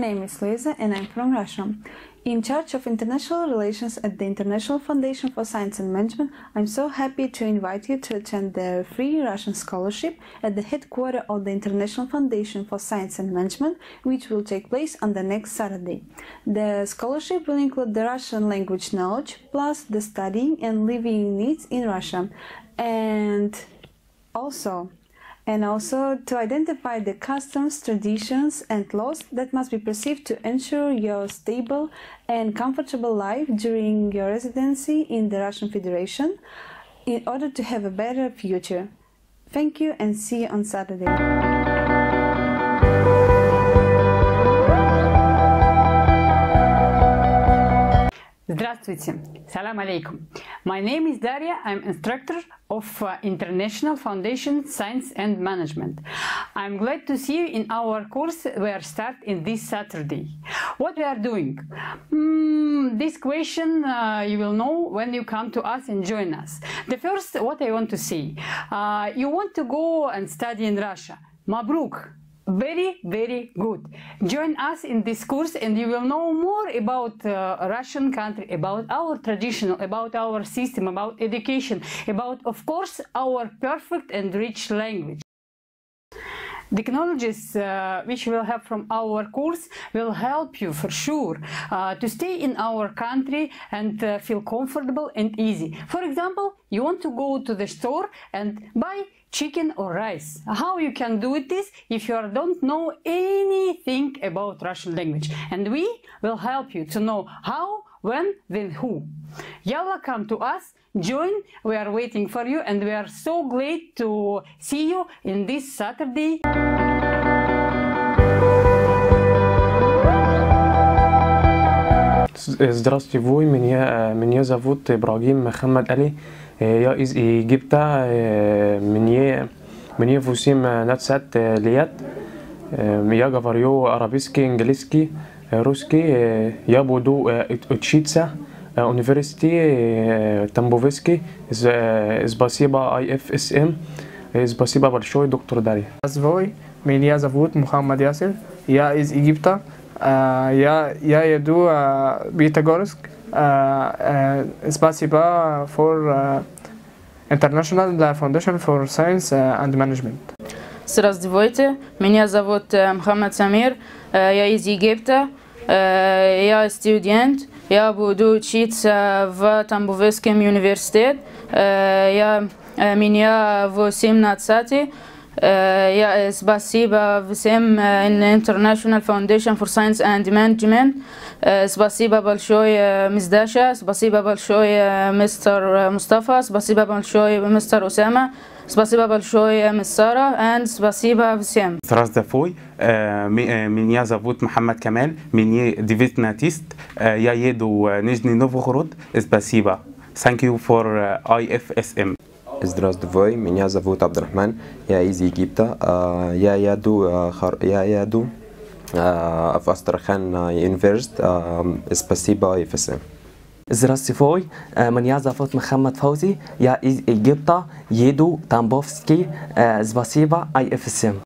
Name is Luisa and I'm from Russia. In charge of international relations at the International Foundation for Science and Management, I'm so happy to invite you to attend the free Russian scholarship at the headquarters of the International Foundation for Science and Management, which will take place on the next Saturday. The scholarship will include the Russian language knowledge plus the studying and living needs in Russia. And also, and also to identify the customs, traditions, and laws that must be perceived to ensure your stable and comfortable life during your residency in the Russian Federation in order to have a better future. Thank you and see you on Saturday. Здравствуйте, салам алейкум. My name is Daria. I'm instructor of uh, International Foundation Science and Management. I'm glad to see you in our course we are starting this Saturday. What we are doing? Mm, this question uh, you will know when you come to us and join us. The first, what I want to say, uh, you want to go and study in Russia. Mabruk, very very good. Join us in this course and you will know more about uh, russian country about our traditional about our system about education about of course our perfect and rich language technologies uh, which we'll have from our course will help you for sure uh, to stay in our country and uh, feel comfortable and easy for example you want to go to the store and buy chicken or rice. How you can do this if you don't know anything about Russian language. And we will help you to know how, when, then who. Yalla come to us, join, we are waiting for you and we are so glad to see you in this Saturday. Здравствуйте, вы. Меня, меня зовут Ибрагим Мухаммад Али. Я из Египта. Мне, мне 18 лет. Я говорю арабский, английский, русский. Я буду учиться в университете Тамбовский. Спасибо IFSM. Спасибо большое, доктор Дарья. Здравствуй, меня зовут Мухаммад Ясир. Я из Египта. Я, я иду в Пятигорск. Спасибо for International Foundation for Science and Management. Здравствуйте, меня зовут Мухаммад Самир, я из Египта, я студент, Я буду учиться в Тамбовском университете, я, меня 18 Я спасибо всем International Foundation for Science and Management. Спасибо большое, мисс Даша. Спасибо большое, мистер Мустафа. Спасибо большое, мистер Усама. Спасибо большое, мисс Сара. And спасибо всем. Здравствуй, меня зовут Мухаммад Камаль, меня девятнадцать, я еду в Нижний Новгород. Спасибо. Thank you for IFSM. Здравствуй, меня зовут Абдрахман, я из Египта. Я еду, я еду в Астрахан университет. Спасибо, ФСМ. Здравствуй, меня зовут Мухаммад Фаузи, я из Египта, еду Тамбовский. Спасибо, IFSM.